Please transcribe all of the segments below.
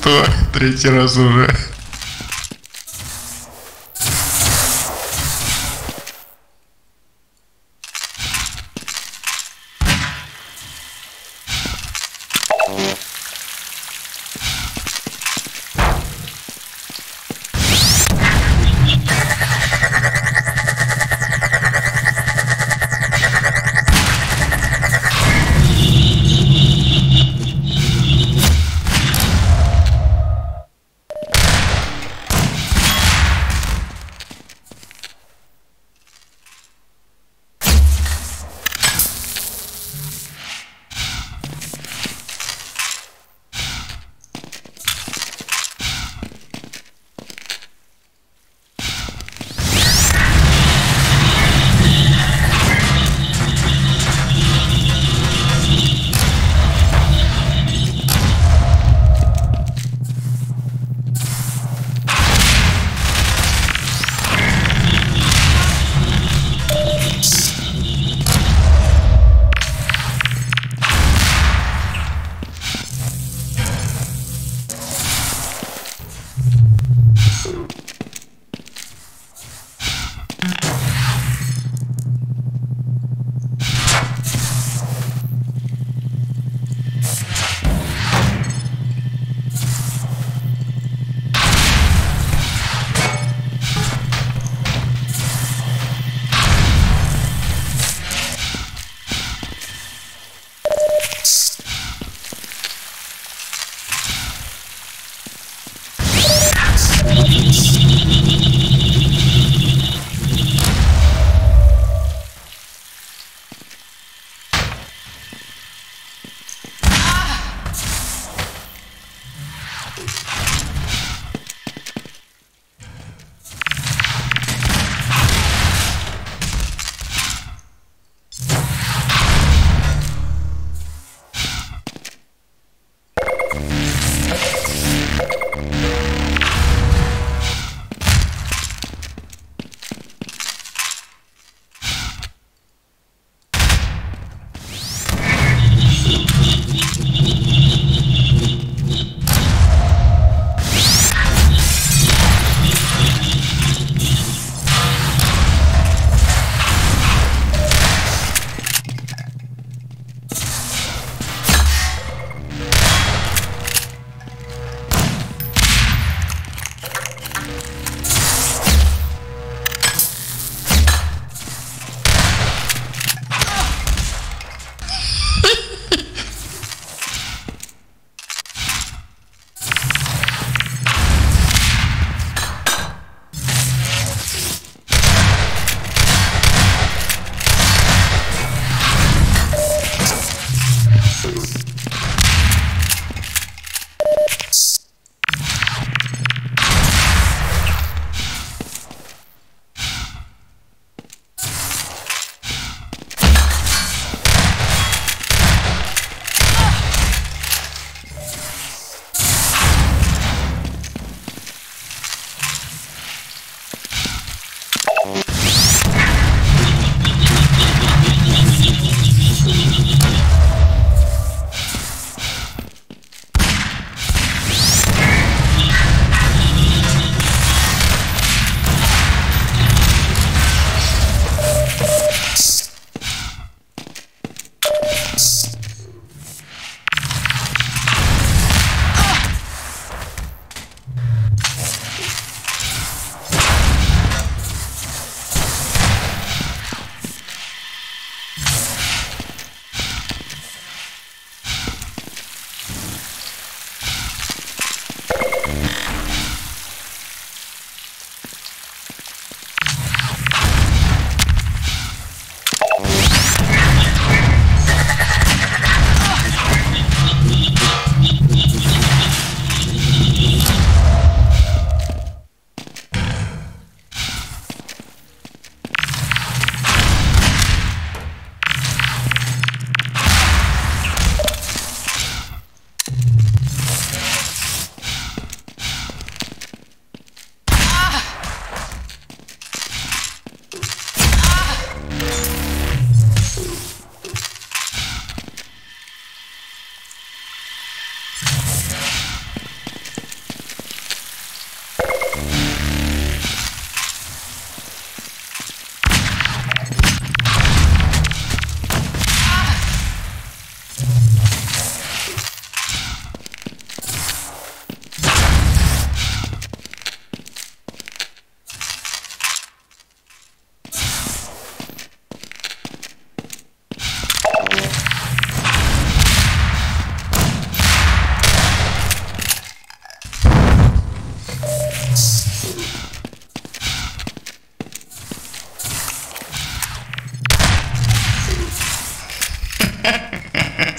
что? Третий раз уже.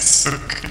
сука.